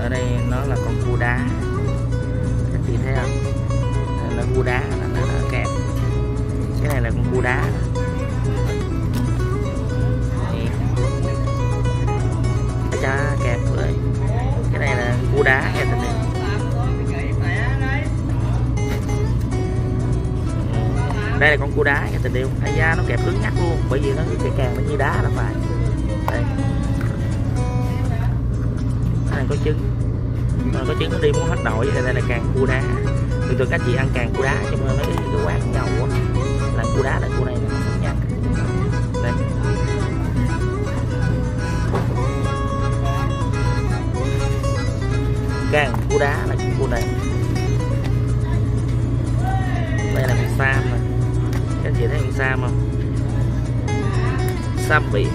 ở đây nó là con cua đá. Các chị thấy không? Đây là cua đá, là nó là kẹp. Cái này là con cua đá. Cái cha kẹp rồi cái này là cua đá kẹp tình đây là con cua đá nha tình yêu ai da nó kẹp cứng nhắc luôn, bởi vì nó cái càng nó như đá là phải. Đây có trứng. Mà có trứng nó đi muốn hết đội vậy đây là càng cua đá. Thường thường các chị ăn càng cua đá trong mấy cái, cái quán nhậu á. Là cua đá là cua này nhặt đây. Càng cua đá là cua này. Đây là con sam nè. Các chị thấy con sam không? Sam biển